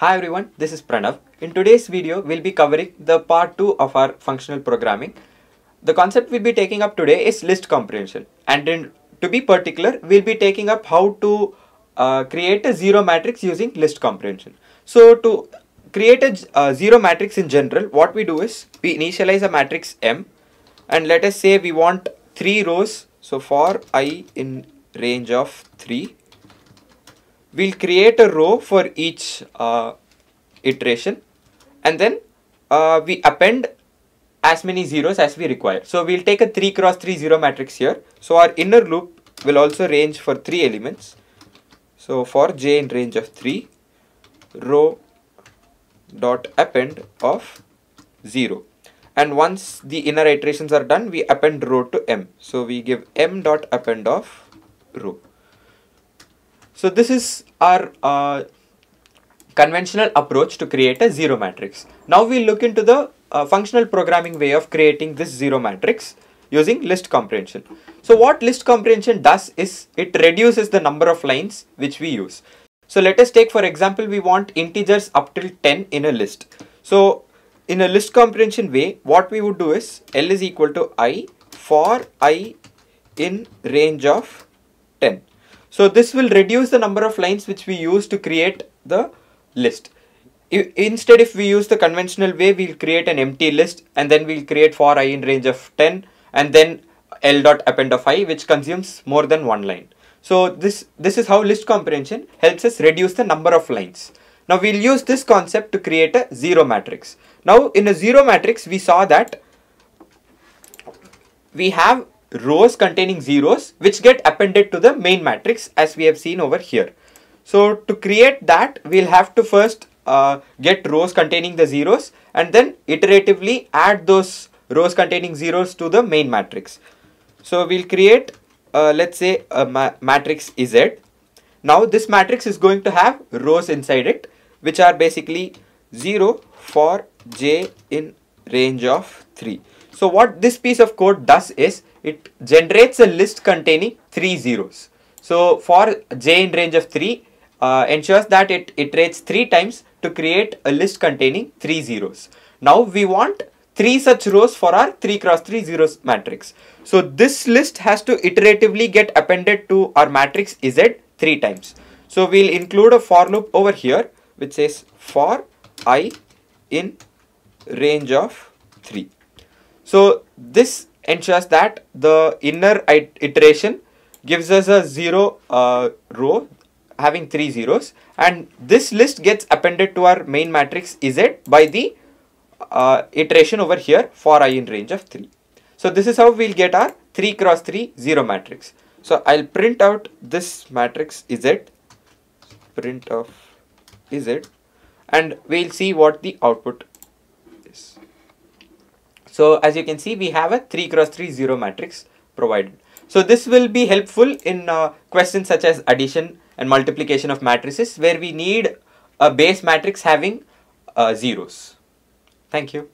Hi everyone, this is Pranav. In today's video, we'll be covering the part 2 of our functional programming. The concept we'll be taking up today is list comprehension and in, to be particular, we'll be taking up how to uh, create a zero matrix using list comprehension. So to create a uh, zero matrix in general, what we do is we initialize a matrix M and let us say we want three rows. So for i in range of 3 we'll create a row for each uh, iteration and then uh, we append as many zeros as we require. So we'll take a 3 cross 3 zero matrix here. So our inner loop will also range for 3 elements. So for j in range of 3 row dot append of 0 and once the inner iterations are done we append row to m so we give m dot append of row so this is our uh, conventional approach to create a zero matrix. Now we look into the uh, functional programming way of creating this zero matrix using list comprehension. So what list comprehension does is it reduces the number of lines which we use. So let us take for example we want integers up till 10 in a list. So in a list comprehension way what we would do is L is equal to I for I in range of 10. So this will reduce the number of lines which we use to create the list. If, instead if we use the conventional way we'll create an empty list and then we'll create for i in range of 10 and then l dot append of i which consumes more than one line. So this, this is how list comprehension helps us reduce the number of lines. Now we'll use this concept to create a zero matrix. Now in a zero matrix we saw that we have rows containing zeros which get appended to the main matrix as we have seen over here. So to create that we'll have to first uh, get rows containing the zeros and then iteratively add those rows containing zeros to the main matrix. So we'll create uh, let's say a ma matrix Z. Now this matrix is going to have rows inside it which are basically 0 for j in range of 3. So what this piece of code does is it generates a list containing three zeros. So for j in range of 3 uh, ensures that it iterates three times to create a list containing three zeros. Now we want three such rows for our 3 cross 3 zeros matrix. So this list has to iteratively get appended to our matrix Z three times. So we'll include a for loop over here which says for i in range of 3. So this ensures that the inner iteration gives us a zero uh, row having three zeros and this list gets appended to our main matrix Z by the uh, iteration over here for i in range of 3. So this is how we'll get our 3 cross 3 zero matrix. So I'll print out this matrix Z print of Z and we'll see what the output. So as you can see, we have a 3 cross 3 0 matrix provided. So this will be helpful in uh, questions such as addition and multiplication of matrices where we need a base matrix having uh, zeros. Thank you.